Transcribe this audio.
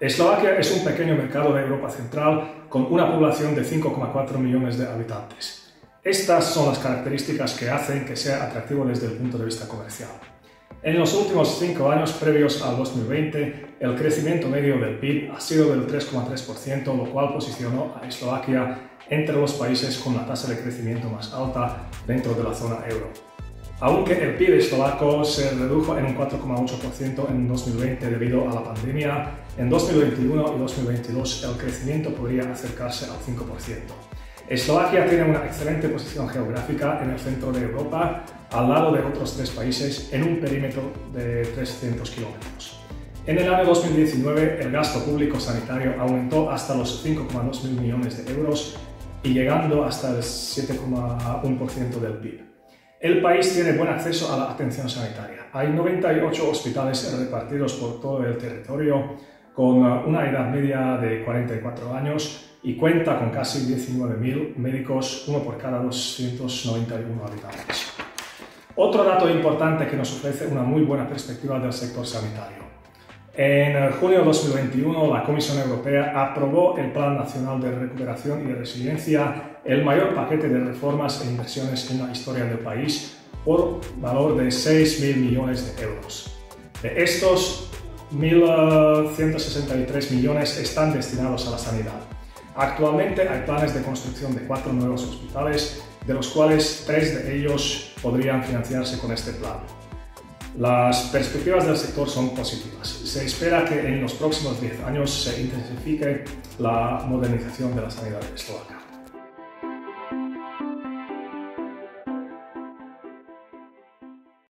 Eslovaquia es un pequeño mercado de Europa Central con una población de 5,4 millones de habitantes. Estas son las características que hacen que sea atractivo desde el punto de vista comercial. En los últimos cinco años previos al 2020, el crecimiento medio del PIB ha sido del 3,3%, lo cual posicionó a Eslovaquia entre los países con la tasa de crecimiento más alta dentro de la zona euro. Aunque el PIB eslovaco se redujo en un 4,8% en 2020 debido a la pandemia, en 2021 y 2022 el crecimiento podría acercarse al 5%. Eslovaquia tiene una excelente posición geográfica en el centro de Europa, al lado de otros tres países, en un perímetro de 300 kilómetros. En el año 2019, el gasto público sanitario aumentó hasta los 5,2 mil millones de euros y llegando hasta el 7,1% del PIB. El país tiene buen acceso a la atención sanitaria. Hay 98 hospitales repartidos por todo el territorio con una edad media de 44 años y cuenta con casi 19.000 médicos, uno por cada 291 habitantes. Otro dato importante que nos ofrece una muy buena perspectiva del sector sanitario. En junio de 2021, la Comisión Europea aprobó el Plan Nacional de Recuperación y Resiliencia, el mayor paquete de reformas e inversiones en la historia del país, por valor de 6.000 millones de euros. De estos, 1.163 millones están destinados a la sanidad. Actualmente hay planes de construcción de cuatro nuevos hospitales, de los cuales tres de ellos podrían financiarse con este plan. Las perspectivas del sector son positivas. Se espera que en los próximos 10 años se intensifique la modernización de la sanidad eslovaca.